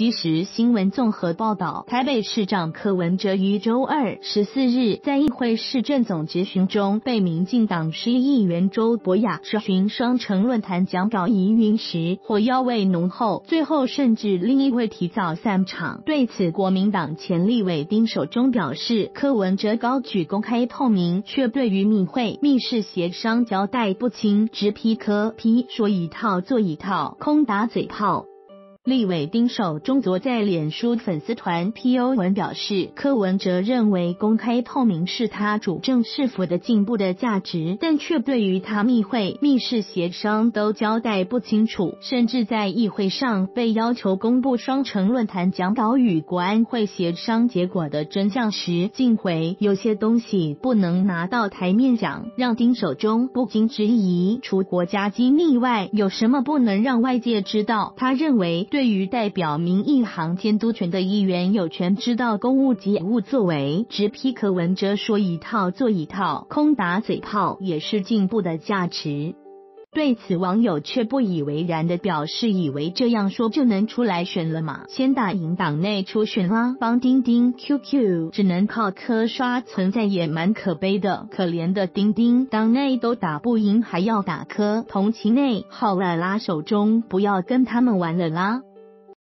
即时新闻综合报道，台北市长柯文哲于周二十四日在议会市政总质询中，被民进党市议员周博雅质询双城论坛讲稿疑云时，火药味浓厚，最后甚至另一位提早散场。对此，国民党前立委丁守中表示，柯文哲高举公开透明，却对于密会密室协商交代不清，直批柯批说一套做一套，空打嘴炮。立委丁守中昨在脸书粉丝团 PO 文表示，柯文哲认为公开透明是他主政是否的进步的价值，但却对于他密会、密室协商都交代不清楚，甚至在议会上被要求公布双城论坛讲稿与国安会协商结果的真相时，竟回有些东西不能拿到台面讲，让丁守中不禁质疑，除国家机密外，有什么不能让外界知道？他认为。对于代表民意行监督权的议员，有权知道公务及务作为，直批可文哲说一套做一套，空打嘴炮也是进步的价值。对此，网友却不以为然的表示，以为这样说就能出来选了吗？先打赢党内初选啦，帮丁丁 QQ 只能靠科刷存在，也蛮可悲的。可怜的丁丁，党内都打不赢，还要打科，同情内好了拉手中，不要跟他们玩了啦。